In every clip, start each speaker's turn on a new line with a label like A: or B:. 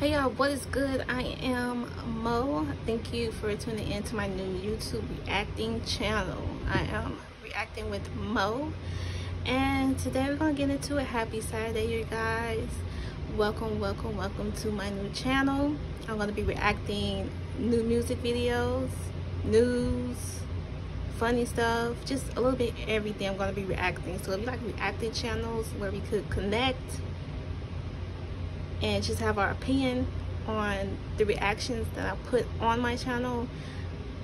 A: hey y'all what is good? I am mo. Thank you for tuning in to my new youtube reacting channel. I am reacting with mo and today we're gonna get into a happy saturday you guys. Welcome welcome welcome to my new channel. I'm to be reacting new music videos news funny stuff just a little bit everything i'm to be reacting. So if you like reacting channels where we could connect and just have our opinion on the reactions that I put on my channel.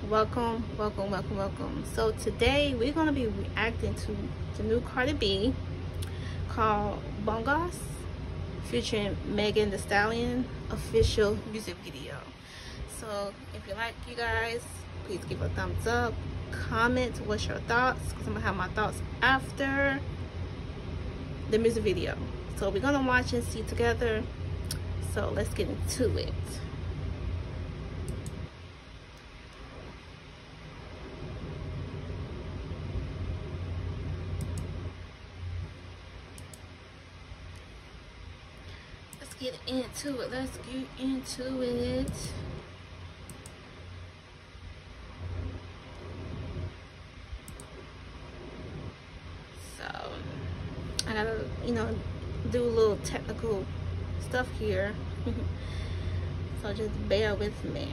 A: Welcome welcome welcome welcome. So today we're to be reacting to the new Cardi B called Bongos featuring Megan Thee Stallion official music video. So if you like you guys please give a thumbs up comment what's your thoughts because I'm gonna have my thoughts after the music video. So we're gonna watch and see together so let's get into it. Let's get into it. Let's get into it. So, I gotta, you know, do a little technical stuff here. So just bear with me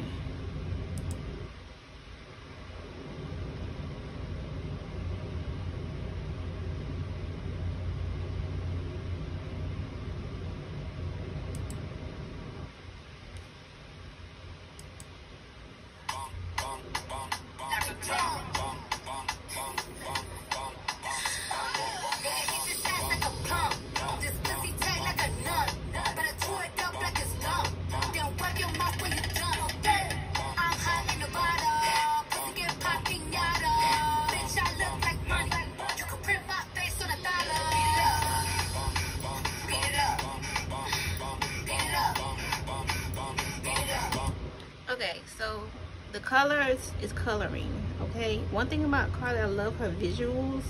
A: the colors is coloring okay? One thing about Cardi I love her visuals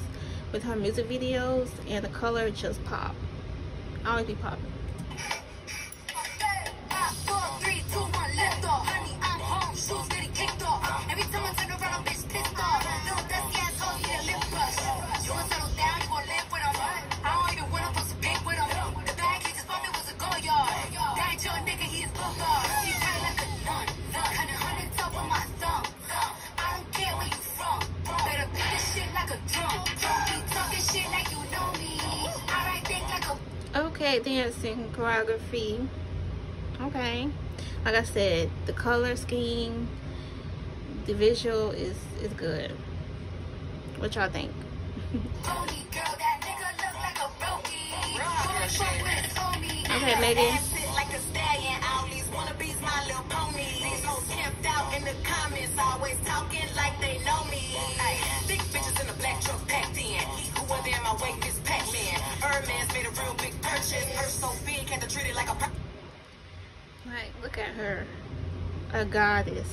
A: with her music videos and the color just pop. I always be popping okay dancing choreography. Okay. Like i said the color scheme the visual is is good. What y'all think? Okay megan. The comments, always talking like they know me. So big, had to treat it like a... Like, look at her. A goddess,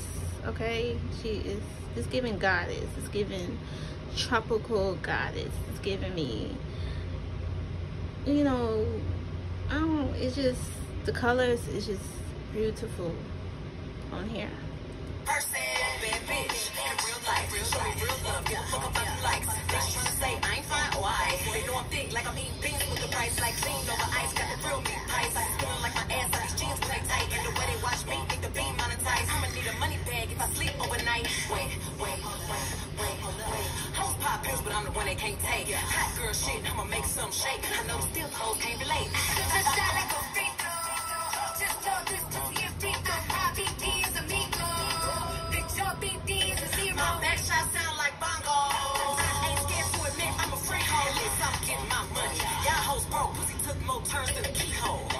A: okay? She is, it's giving goddess. It's giving tropical goddess. It's giving me, you know, I don't, it's just, the colors is just beautiful on here person. they can't take. Hot girl shit, I'ma make some shake. I know still hoes can't relate. Just shot like a. Just this pussy and free throw. My BP is a Miko. Bitch, your BP is zero. My sound like bongos. I ain't scared to admit I'm a free hoe. At I'm my money. Y'all hoes broke. Pussy took more turns than a keyhole.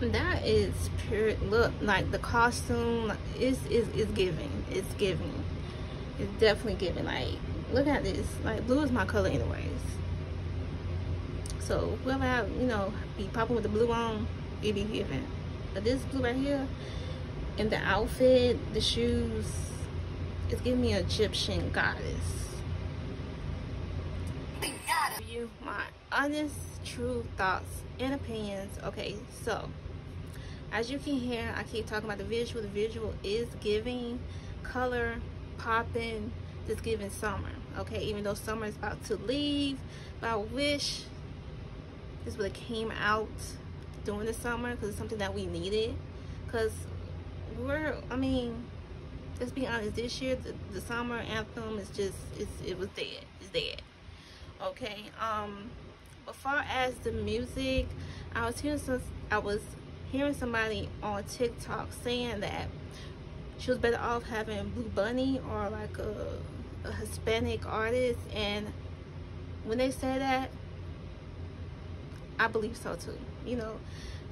A: That is pure look like the costume is is is giving. It's giving. It's definitely giving. Like look at this. Like blue is my color anyways. So whoever I, you know be popping with the blue on it be giving. But this blue right here and the outfit the shoes it's giving me Egyptian goddess. You my honest true thoughts and opinions. Okay so as you can hear i keep talking about the visual. The visual is giving color popping just giving summer okay? Even though summer is about to leave but i wish this would have came out during the summer because it's something that we needed. Because we're i mean let's be honest this year the, the summer anthem is just it was dead. It's dead okay? Um as far as the music i was hearing some i was hearing somebody on TikTok saying that she was better off having Blue Bunny or like a, a Hispanic artist. And when they say that, I believe so too. You know,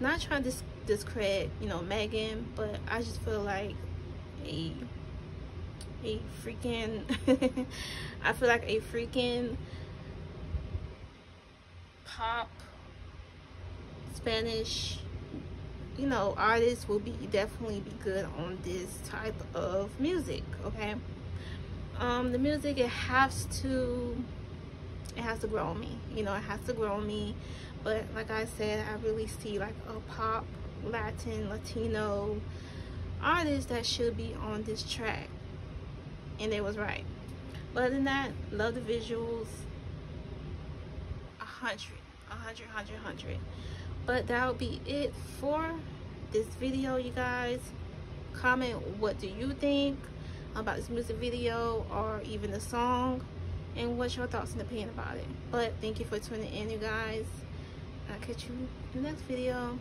A: not trying to discredit, you know, Megan, but I just feel like a a freaking I feel like a freaking pop Spanish you know artists will be definitely be good on this type of music okay? Um the music it has to it has to grow on me you know it has to grow on me. But like i said i really see like a pop latin latino artist that should be on this track. And it was right. But other than that love the visuals a hundred a hundred hundred hundred but that'll be it for this video you guys. Comment what do you think about this music video or even the song and what's your thoughts and opinion about it. But thank you for tuning in you guys. I'll catch you in the next video